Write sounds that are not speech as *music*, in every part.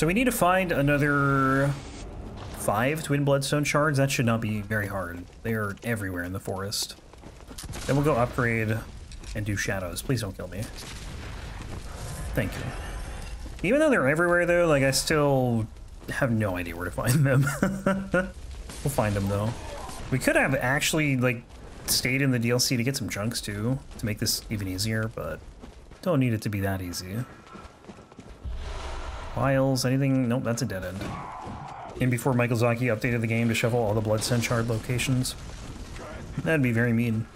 So we need to find another five Twin Bloodstone shards. That should not be very hard. They are everywhere in the forest. Then we'll go upgrade and do shadows. Please don't kill me. Thank you. Even though they're everywhere, though, like, I still have no idea where to find *laughs* them. we'll find them, though. We could have actually, like, stayed in the DLC to get some chunks, too, to make this even easier, but don't need it to be that easy. Files, anything? Nope, that's a dead end. And before Miyazaki updated the game to shuffle all the Bloodstone Shard locations. That'd be very mean.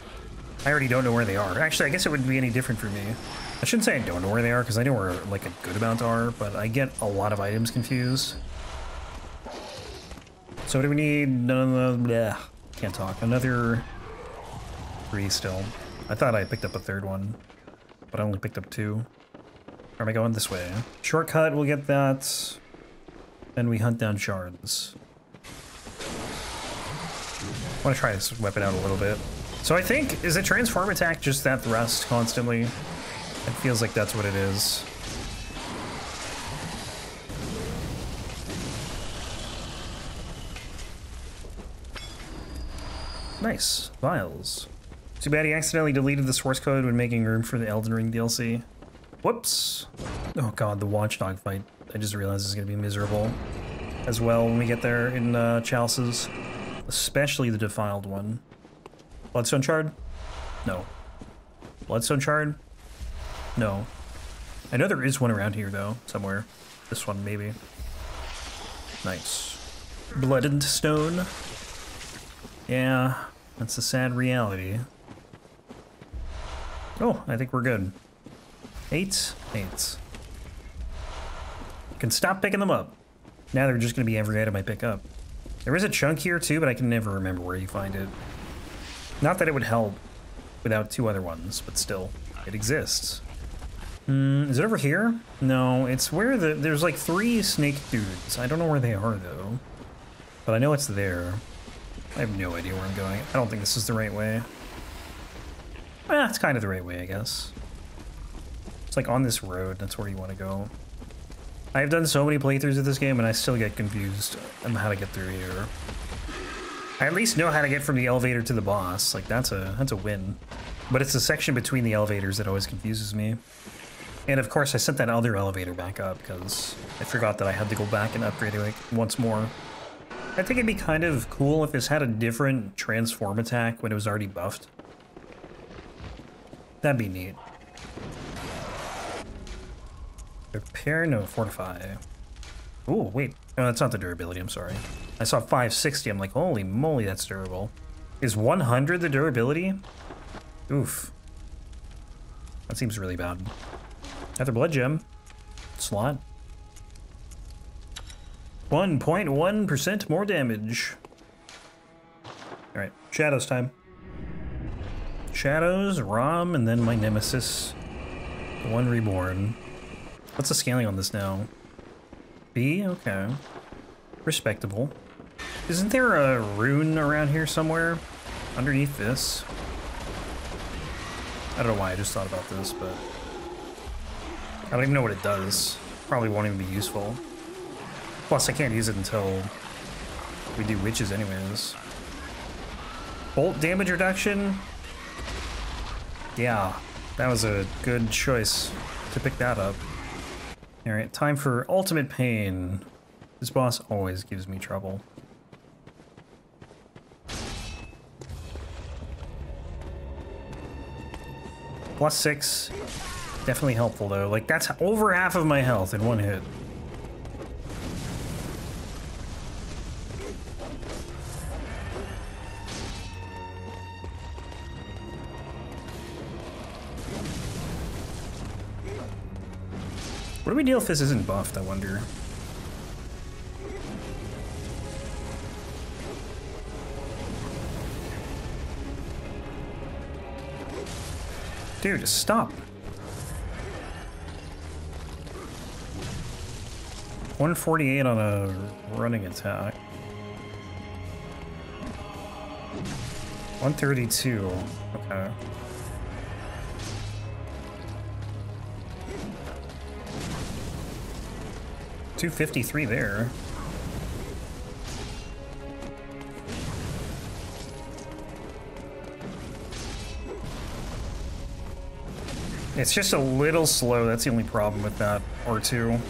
I already don't know where they are. Actually, I guess it wouldn't be any different for me. I shouldn't say I don't know where they are, because I know where, like, a good amount are, but I get a lot of items confused. So what do we need? No, no, Can't talk. Another three still. I thought I picked up a third one, but I only picked up two. Or am I going this way? Shortcut, we'll get that. Then we hunt down shards. I want to try this weapon out a little bit. So I think, is it transform attack just that thrust constantly? It feels like that's what it is. Nice. Vials. Too bad he accidentally deleted the source code when making room for the Elden Ring DLC. Whoops. Oh god, the Watchdog fight. I just realized is going to be miserable as well when we get there in uh, Chalices. Especially the Defiled one. Bloodstone Shard? No. Bloodstone Shard? No. I know there is one around here, though, somewhere. This one, maybe. Nice. Blooded Stone. Yeah, that's a sad reality. Oh, I think we're good. Eight? Eight. Can stop picking them up. Now they're just going to be every item I pick up. There is a chunk here too, but I can never remember where you find it. Not that it would help without two other ones, but still, it exists. Mm, is it over here? No, it's where the... There's like three snake dudes. I don't know where they are, though. But I know it's there. I have no idea where I'm going. I don't think this is the right way. Eh, it's kind of the right way, I guess. It's like on this road. That's where you want to go. I've done so many playthroughs of this game, and I still get confused on how to get through here. I at least know how to get from the elevator to the boss. Like, that's a that's a win. But it's the section between the elevators that always confuses me. And of course, I sent that other elevator back up because I forgot that I had to go back and upgrade it like, once more. I think it'd be kind of cool if this had a different transform attack when it was already buffed. That'd be neat. Repair, no, fortify. Oh, wait. No, that's not the durability, I'm sorry. I saw 560, I'm like, holy moly, that's durable. Is 100 the durability? Oof. That seems really bad. Another blood gem. Slot. 1.1% more damage. Alright, Shadows time. Shadows, Rom, and then my nemesis. The one reborn. What's the scaling on this now? B? Okay. Respectable. Isn't there a rune around here somewhere? Underneath this? I don't know why I just thought about this, but... I don't even know what it does. Probably won't even be useful. Plus, I can't use it until we do witches anyways. Bolt damage reduction? Yeah, that was a good choice to pick that up. Alright, time for Ultimate Pain. This boss always gives me trouble. Plus six. Definitely helpful though. Like that's over half of my health in one hit. What do we deal if this isn't buffed, I wonder? Dude, stop. One forty-eight on a running attack. One thirty-two. Okay. 253 there. It's just a little slow, that's the only problem with that R2.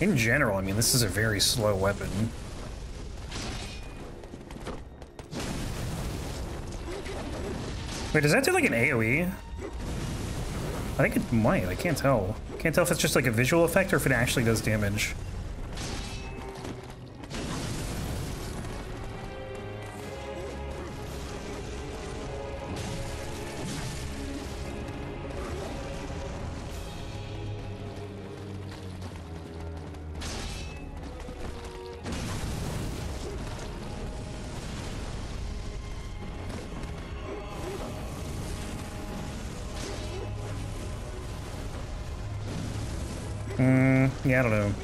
In general, I mean, this is a very slow weapon. Wait, does that do like an AoE? I think it might, I can't tell. Can't tell if it's just like a visual effect or if it actually does damage. Don't know.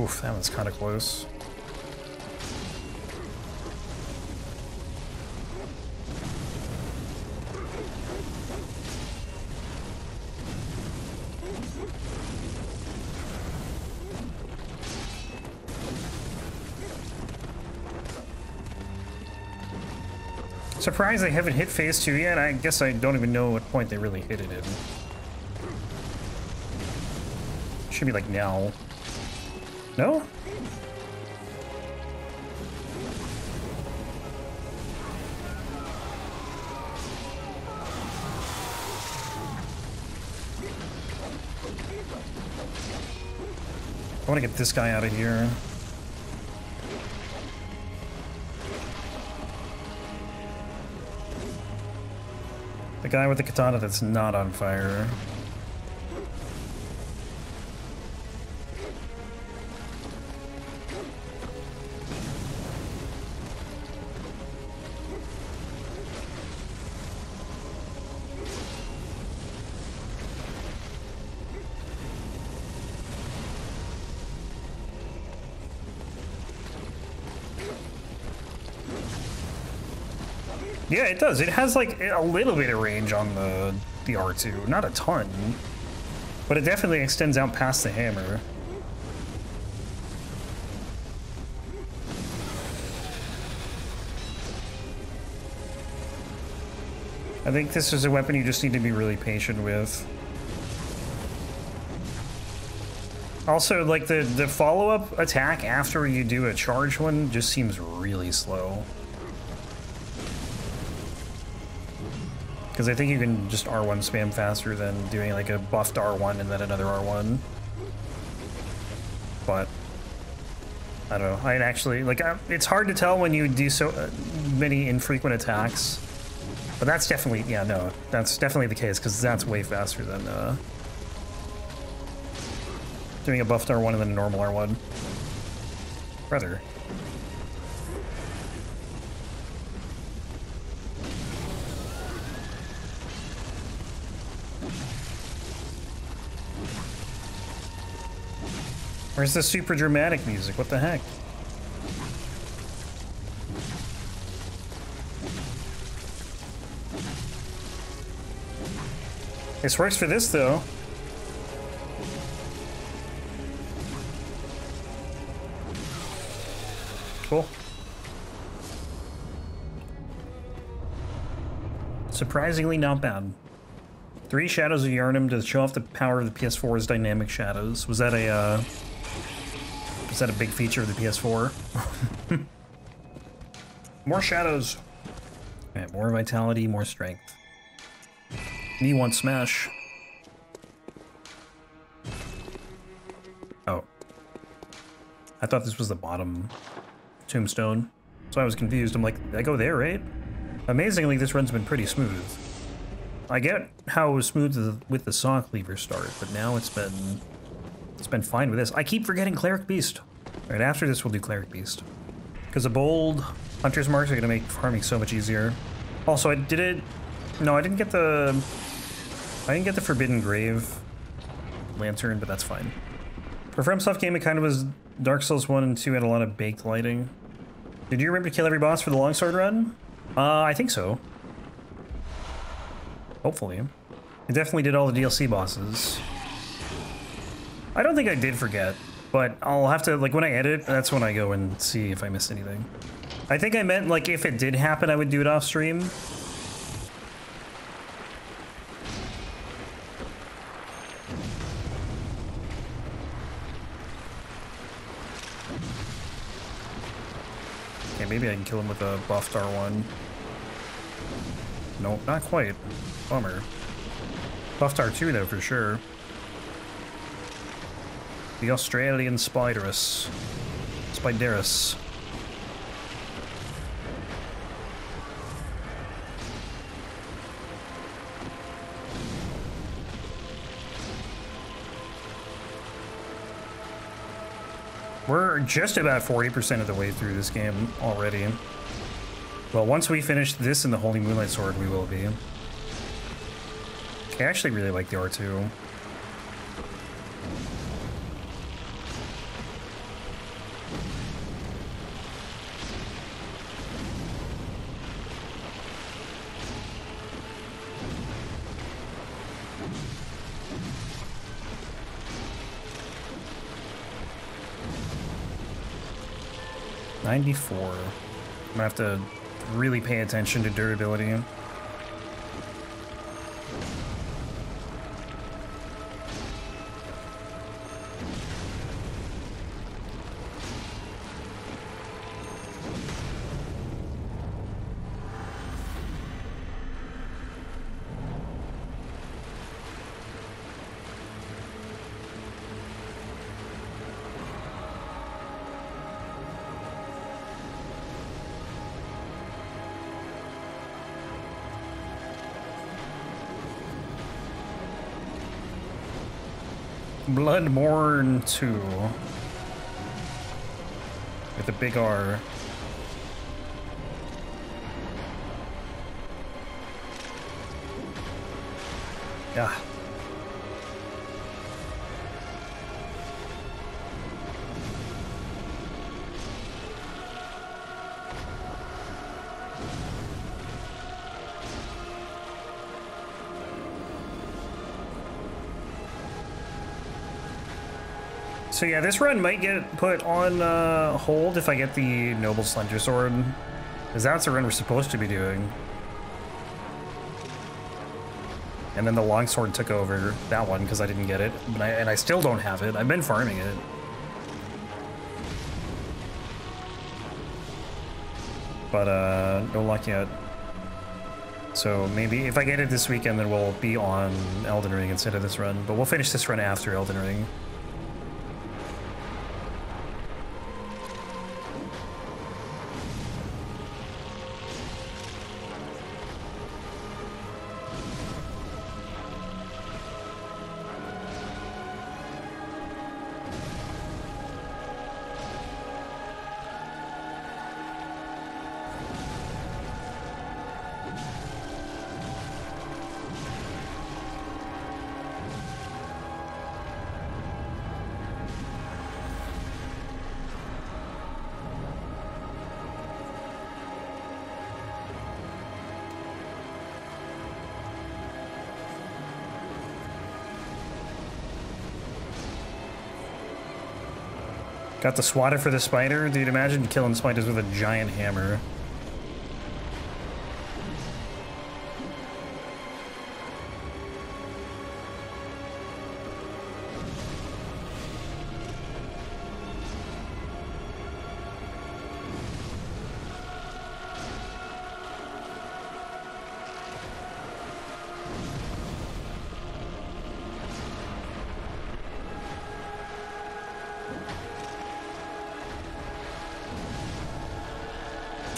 Oof, that one's kind of close. Surprised they haven't hit phase two yet. I guess I don't even know what point they really hit it in. Should be like now. No? I want to get this guy out of here. Guy with the katana that's not on fire. Yeah, it does. It has like a little bit of range on the the R2, not a ton, but it definitely extends out past the hammer. I think this is a weapon you just need to be really patient with. Also, like the, the follow-up attack after you do a charge one just seems really slow. Because I think you can just R1 spam faster than doing like a buffed R1 and then another R1. But, I don't know. I actually, like, it's hard to tell when you do so uh, many infrequent attacks. But that's definitely, yeah, no, that's definitely the case because that's way faster than uh, doing a buffed R1 and then a normal R1. Brother. Where's the super dramatic music? What the heck? This works for this, though. Cool. Surprisingly not bad. Three Shadows of Yharnam to show off the power of the PS4's dynamic shadows. Was that a, uh, that a big feature of the PS4? *laughs* more shadows. More vitality, more strength. Me one smash. Oh. I thought this was the bottom tombstone. So I was confused. I'm like, I go there, right? Amazingly, this run's been pretty smooth. I get how smooth with the saw cleaver start, but now it's been it's been fine with this. I keep forgetting Cleric Beast. Alright, after this we'll do Cleric Beast. Because the bold Hunter's Marks are going to make farming so much easier. Also, I did it... No, I didn't get the... I didn't get the Forbidden Grave Lantern, but that's fine. For FromSoft game, it kind of was Dark Souls 1 and 2 had a lot of baked lighting. Did you remember to kill every boss for the longsword run? Uh, I think so. Hopefully. I definitely did all the DLC bosses. I don't think I did forget, but I'll have to, like, when I edit, that's when I go and see if I missed anything. I think I meant, like, if it did happen, I would do it off stream. Okay, maybe I can kill him with a buffed R1. Nope, not quite. Bummer. Buffed R2 though, for sure. The Australian Spiderus. Spiderus. We're just about 40% of the way through this game already. Well, once we finish this and the Holy Moonlight Sword, we will be. I actually really like the R2. 94. I'm gonna have to really pay attention to durability. Bloodborne 2. With a big R. Yeah. So yeah, this run might get put on uh, hold if I get the Noble Slender Sword. Because that's the run we're supposed to be doing. And then the Longsword took over that one because I didn't get it. I, and I still don't have it. I've been farming it. But uh, no luck yet. So maybe if I get it this weekend, then we'll be on Elden Ring instead of this run. But we'll finish this run after Elden Ring. Got the swatter for the spider. Dude, imagine killing spiders with a giant hammer.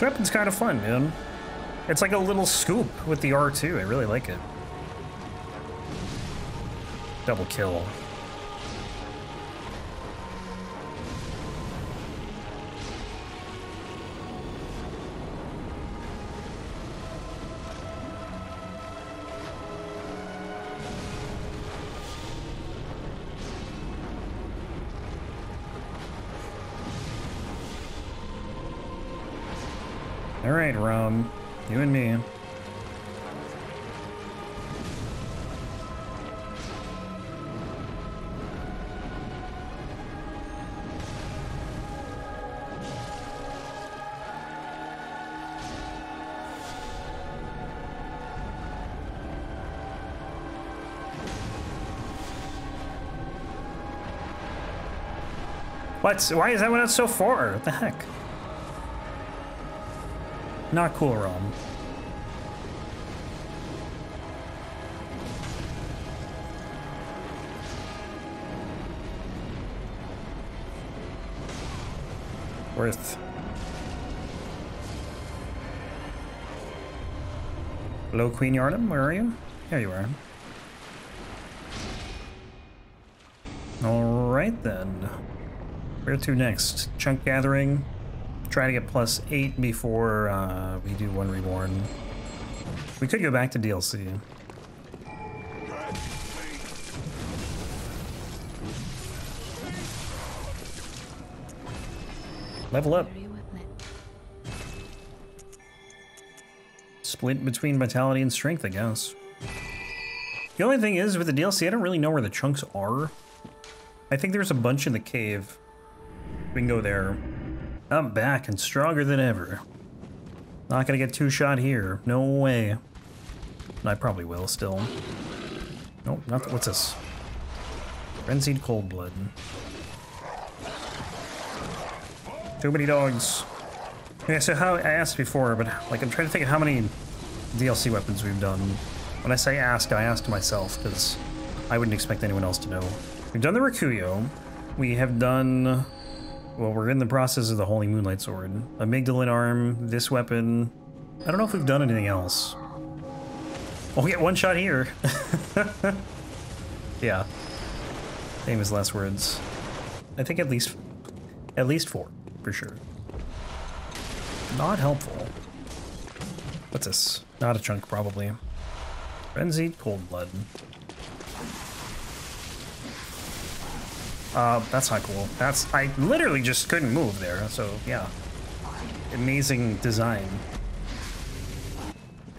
Weapon's kind of fun, man. It's like a little scoop with the R2. I really like it. Double kill. Right, Rom. You and me. What? Why is that one out so far? What the heck? Not cool, Rom. Worth. Hello, Queen Yharnam, where are you? Here you are. Alright then. Where to next? Chunk gathering. Try to get plus 8 before uh, we do one reborn. We could go back to DLC. Level up. Split between vitality and strength, I guess. The only thing is, with the DLC, I don't really know where the chunks are. I think there's a bunch in the cave. We can go there. I'm back and stronger than ever. Not gonna get two-shot here. No way. I probably will still. Nope, not what's this? Frenzied cold blood. Too many dogs. Yeah, so how I asked before, but like I'm trying to think of how many DLC weapons we've done. When I say ask, I asked myself because I wouldn't expect anyone else to know. We've done the Rakuyo. We have done. Well, we're in the process of the Holy Moonlight Sword. Amygdalan arm, this weapon. I don't know if we've done anything else. Oh, we get one shot here. *laughs* yeah. Famous last words. I think at least, at least four for sure. Not helpful. What's this? Not a chunk, probably. Frenzied Cold Blood. Uh, that's not cool. That's- I literally just couldn't move there, so yeah. Amazing design.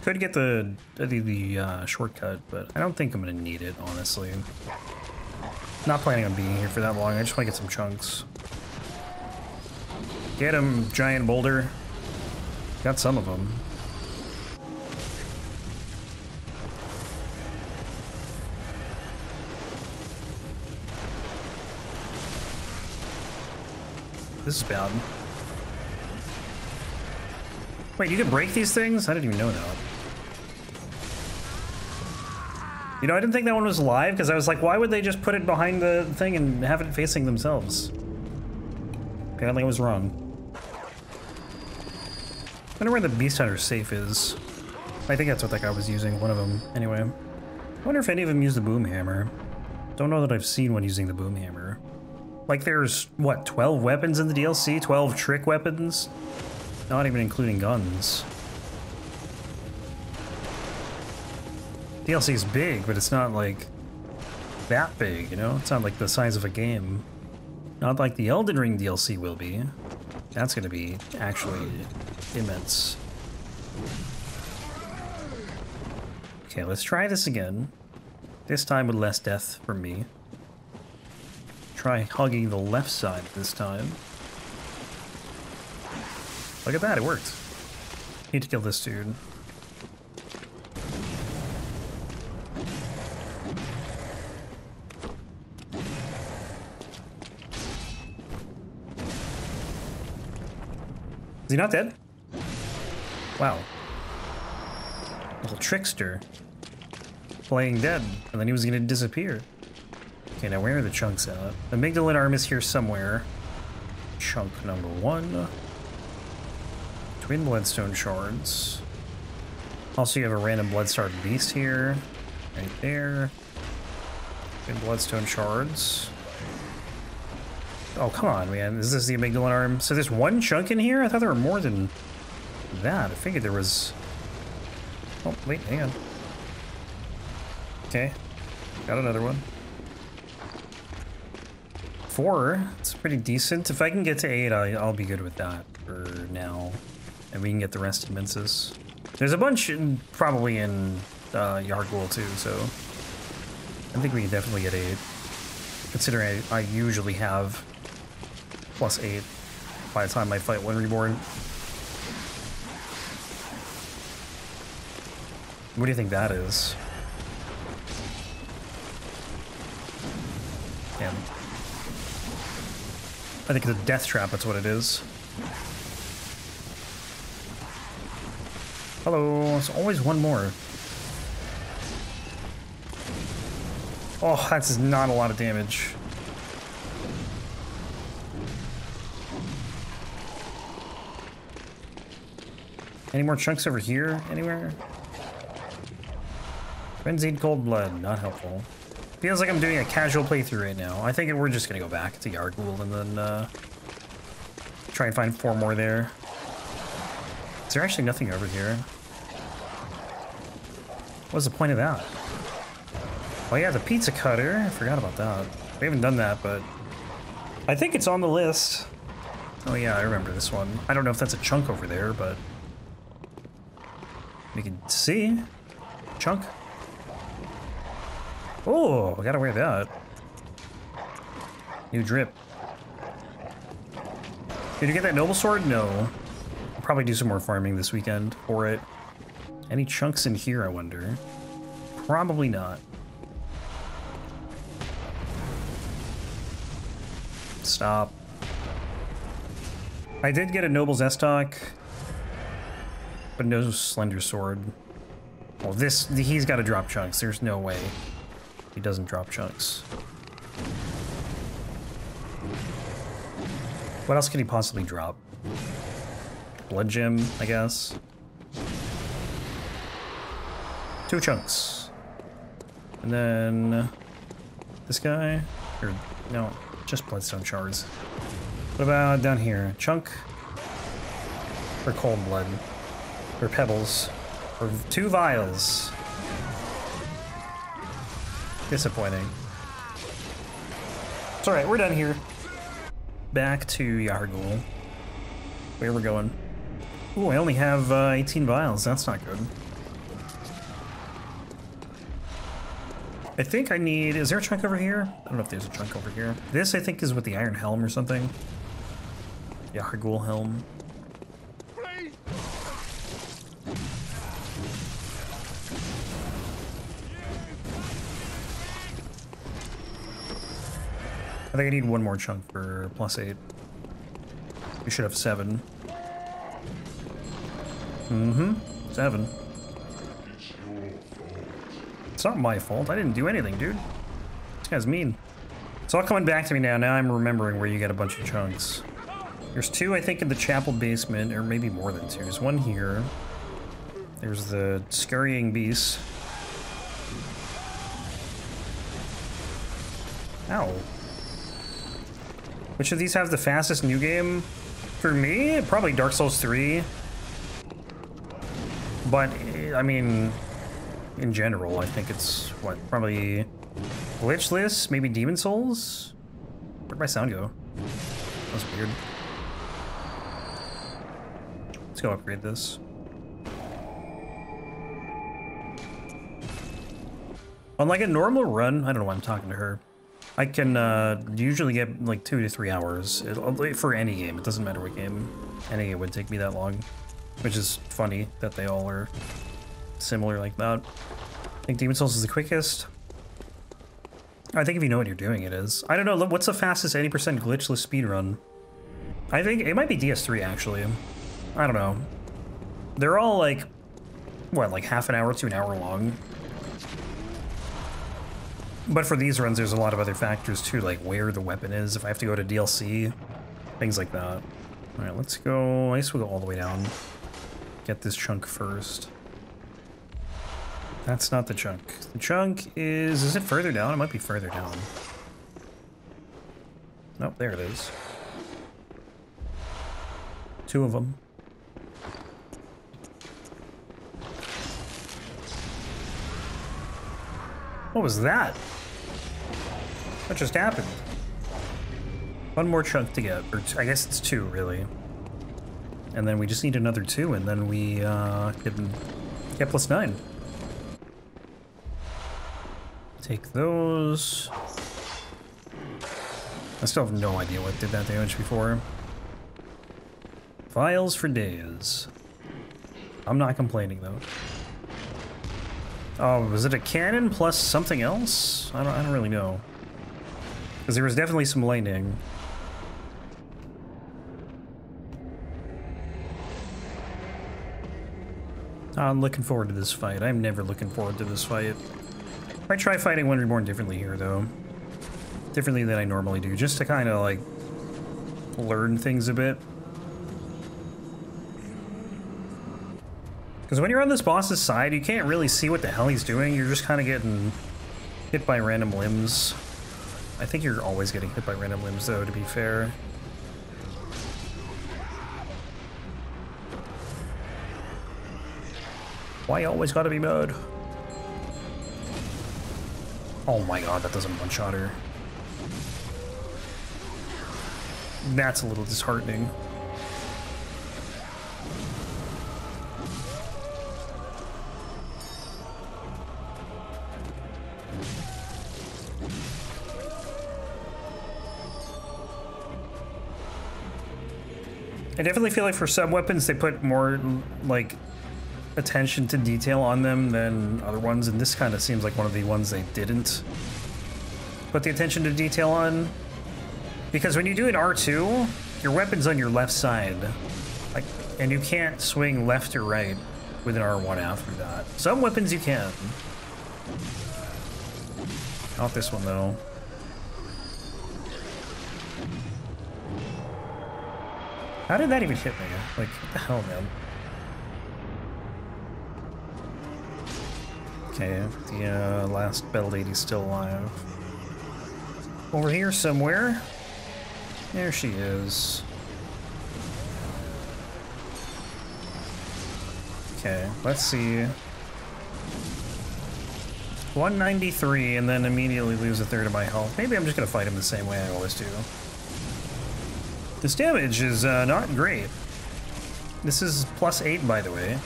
Could get the, the, the uh, shortcut, but I don't think I'm gonna need it, honestly. Not planning on being here for that long, I just wanna get some chunks. Get him, giant boulder. Got some of them. This is bad. Wait, you can break these things? I didn't even know that. You know, I didn't think that one was live because I was like, why would they just put it behind the thing and have it facing themselves? Apparently I was wrong. I wonder where the Beast Hunter safe is. I think that's what that guy was using, one of them, anyway. I wonder if any of them use the boom hammer. Don't know that I've seen one using the boom hammer. Like there's, what, 12 weapons in the DLC? 12 trick weapons? Not even including guns. DLC is big, but it's not like that big, you know? It's not like the size of a game. Not like the Elden Ring DLC will be. That's gonna be actually immense. Okay, let's try this again. This time with less death from me. Try hugging the left side this time. Look at that, it worked. Need to kill this dude. Is he not dead? Wow. Little trickster. Playing dead, and then he was gonna disappear. Okay, now where are the chunks at? The arm is here somewhere. Chunk number one. Twin Bloodstone shards. Also, you have a random Blood-starved Beast here. Right there. Twin Bloodstone shards. Oh, come on, man. This is this the Amygdalan arm? So there's one chunk in here? I thought there were more than that. I figured there was... Oh, wait, hang on. Okay. Got another one. Four. It's pretty decent. If I can get to eight, I, I'll be good with that for now. And we can get the rest of Mensis. There's a bunch in, probably in uh, Yahar'gul too, so... I think we can definitely get eight. Considering I, I usually have plus eight by the time I fight one reborn. What do you think that is? I think it's a death trap, that's what it is. Hello, there's always one more. Oh, that's not a lot of damage. Any more chunks over here? Anywhere? Frenzied Cold Blood, not helpful. Feels like I'm doing a casual playthrough right now. I think we're just gonna go back to Yahar'gul and then uh, try and find four more there. Is there actually nothing over here? What's the point of that? Oh yeah, the pizza cutter. I forgot about that. We haven't done that, but I think it's on the list. Oh yeah, I remember this one. I don't know if that's a chunk over there, but we can see. Chunk. Oh, gotta wear that. New drip. Did you get that noble sword? No. I'll probably do some more farming this weekend for it. Any chunks in here, I wonder? Probably not. Stop. I did get a Noble's Estoc, but no Slender Sword. Well, this, he's got to drop chunks. There's no way he doesn't drop chunks. What else could he possibly drop? Blood Gem, I guess. Two chunks. And then this guy, or no, just Bloodstone shards. What about down here? Chunk or cold blood? Or pebbles? Or two vials? Disappointing. It's alright, we're done here. Back to Yahar'gul. Where we're going. Ooh, I only have uh, 18 vials. That's not good. I think I need... Is there a chunk over here? I don't know if there's a chunk over here. This, I think, is with the Iron Helm or something. Yahar'gul Helm. I think I need one more chunk for plus eight. We should have seven. Mm-hmm. Seven. It's not my fault. I didn't do anything, dude. This guy's mean. It's all coming back to me now. Now I'm remembering where you get a bunch of chunks. There's two, I think, in the chapel basement, or maybe more than two. There's one here. There's the scurrying beast. Ow. Which of these have the fastest new game? For me, probably Dark Souls 3. But, eh, I mean, in general, I think it's, what, probably Glitchless, maybe Demon's Souls? Where'd my sound go? That's weird. Let's go upgrade this. On like a normal run, I don't know why I'm talking to her. I can uh, usually get like two to three hours it, for any game. It doesn't matter what game. Any game would take me that long, which is funny that they all are similar like that. I think Demon's Souls is the quickest. I think if you know what you're doing, it is. I don't know. What's the fastest 80% glitchless speedrun? I think it might be DS3 actually. I don't know. They're all like, what, like half an hour to an hour long. But for these runs, there's a lot of other factors too, like where the weapon is, if I have to go to DLC, things like that. All right, let's go, I guess we'll go all the way down. Get this chunk first. That's not the chunk. The chunk is, is it further down? It might be further down. Nope, there it is. Two of them. What was that? What just happened? One more chunk to get, or I guess it's two, really. And then we just need another two, and then we uh, can get plus nine. Take those. I still have no idea what did that damage before. Vials for days. I'm not complaining, though. Oh, was it a cannon plus something else? I don't, I don't really know. Because there was definitely some lightning. Ah, I'm looking forward to this fight. I'm never looking forward to this fight. I try fighting One Reborn differently here, though. Differently than I normally do, just to kind of, like, learn things a bit. Because when you're on this boss's side, you can't really see what the hell he's doing. You're just kind of getting hit by random limbs. I think you're always getting hit by random limbs, though, to be fair. Why always gotta be mud? Oh my god, that doesn't one-shot her. That's a little disheartening. I definitely feel like for some weapons they put more like attention to detail on them than other ones, and this kind of seems like one of the ones they didn't put the attention to detail on. Because when you do an R2, your weapon's on your left side, like, and you can't swing left or right with an R1 after that. Some weapons you can. Not this one, though. How did that even hit me? Like, what the hell, man? Okay, the uh, last Bell Lady's still alive. Over here somewhere. There she is. Okay, let's see. 193 and then immediately lose a third of my health. Maybe I'm just gonna fight him the same way I always do. This damage is uh, not great. This is plus 8, by the way.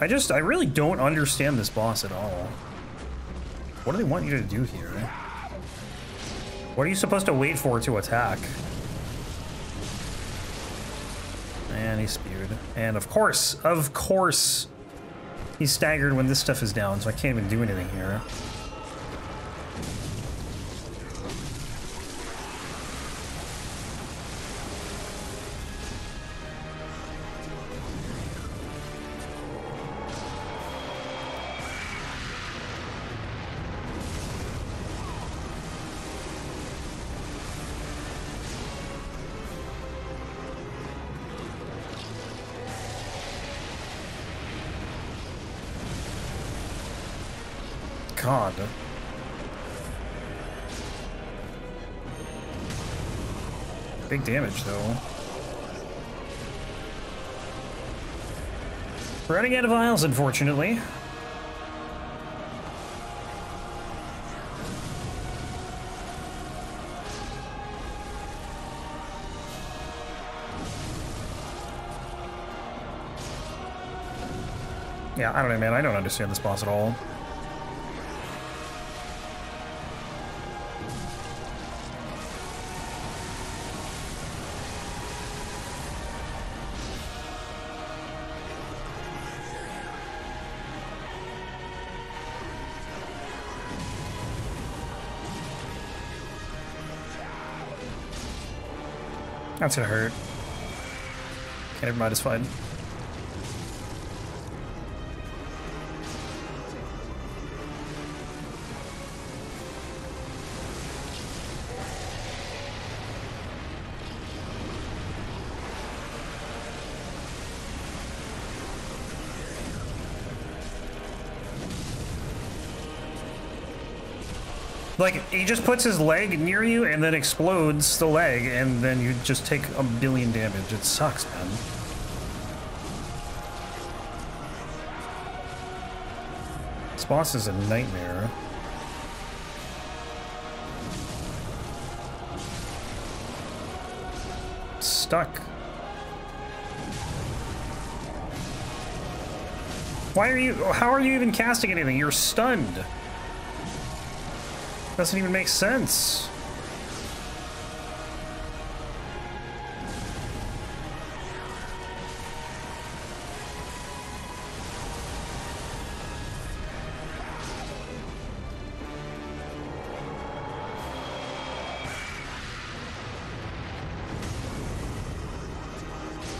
I just, I really don't understand this boss at all. What do they want you to do here? What are you supposed to wait for to attack? And he spewed. And of course, of course, he's staggered when this stuff is down, so I can't even do anything here. Damage, though. Running out of vials, unfortunately. Yeah, I don't know, man. I don't understand this boss at all. That's gonna hurt. Okay, never mind, it's fine. Like, he just puts his leg near you and then explodes the leg, and then you just take a billion damage. It sucks, man. This boss is a nightmare. Stuck. Why are you- how are you even casting anything? You're stunned. Doesn't even make sense.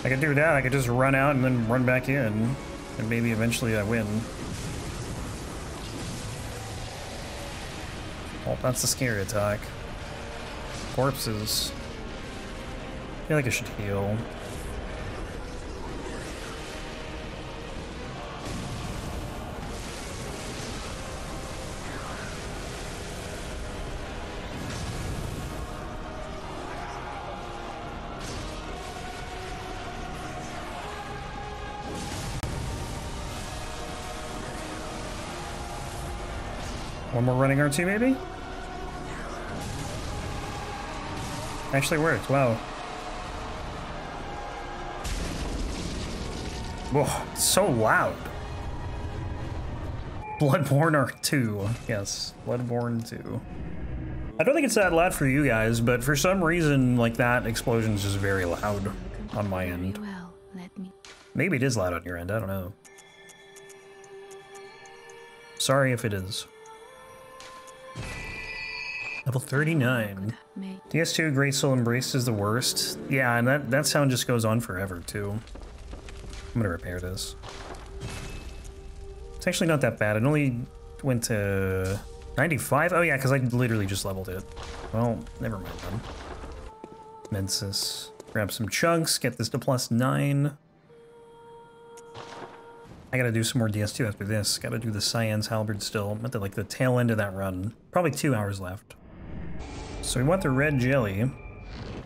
I could do that. I could just run out and then run back in. And maybe eventually I win. That's the scary attack. Corpses. I feel like I should heal. One more running R2 maybe? Actually worked, wow. Whoa, so loud. Bloodborne R2. Yes, Bloodborne 2. I don't think it's that loud for you guys, but for some reason, like that explosion is just very loud on my end. Well, let me. Maybe it is loud on your end, I don't know. Sorry if it is. Level 39. May DS2 Great Soul Embrace is the worst. Yeah, and that, that sound just goes on forever, too. I'm gonna repair this. It's actually not that bad. It only went to 95? Oh yeah, because I literally just leveled it. Well, never mind then. Mensis. Grab some chunks, get this to plus 9. I gotta do some more DS2 after this. Gotta do the Syan's Halberd still. I'm at the, like, the tail end of that run. Probably two hours left. So we want the red jelly.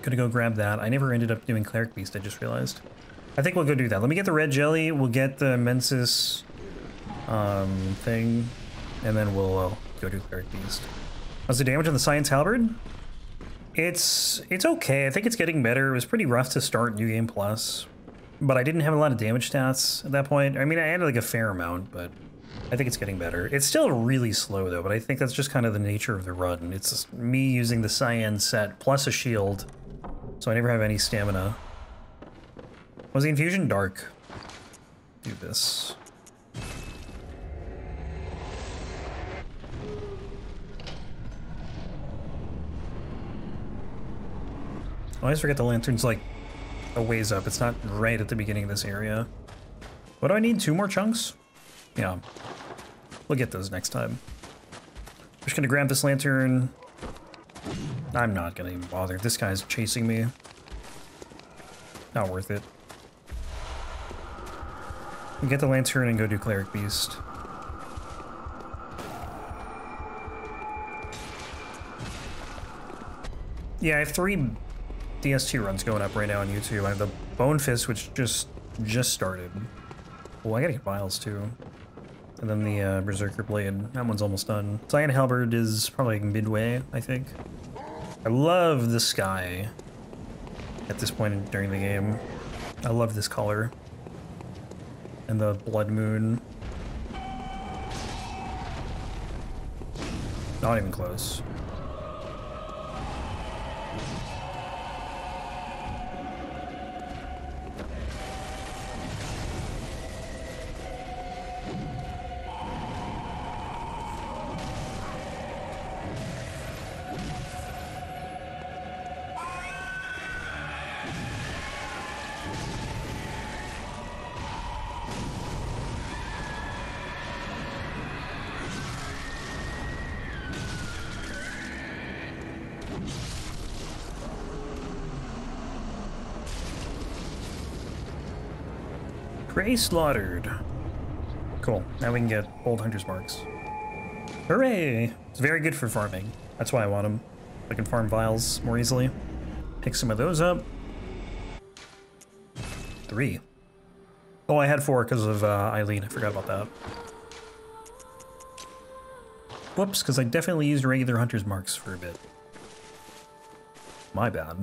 Gonna go grab that. I never ended up doing Cleric Beast, I just realized. I think we'll go do that. Let me get the red jelly, we'll get the Mensis um, thing, and then we'll uh, go do Cleric Beast. How's the damage on the Syan's Halberd? It's it's okay. I think it's getting better. It was pretty rough to start New Game Plus, but I didn't have a lot of damage stats at that point. I mean, I had like a fair amount, but I think it's getting better. It's still really slow though, but I think that's just kind of the nature of the run. It's me using the Syan set plus a shield, so I never have any stamina. Was the infusion dark? Do this. I always forget the lantern's like a ways up. It's not right at the beginning of this area. What do I need? Two more chunks? Yeah. We'll get those next time. I'm Just gonna grab this lantern. I'm not gonna even bother. This guy's chasing me. Not worth it. Get the lantern and go do Cleric Beast. Yeah, I have three DS2 runs going up right now on YouTube. I have the Bone Fist, which just just started. Well, I gotta get Vials too. And then the uh, Berserker Blade. That one's almost done. Syan Halberd is probably midway, I think. I love the sky at this point during the game. I love this color. And the Blood Moon. Not even close. Prey slaughtered. Cool. Now we can get old hunter's marks. Hooray! It's very good for farming. That's why I want them. I can farm vials more easily. Pick some of those up. Three. Oh, I had four because of uh, Eileen. I forgot about that. Whoops, because I definitely used regular hunter's marks for a bit. My bad.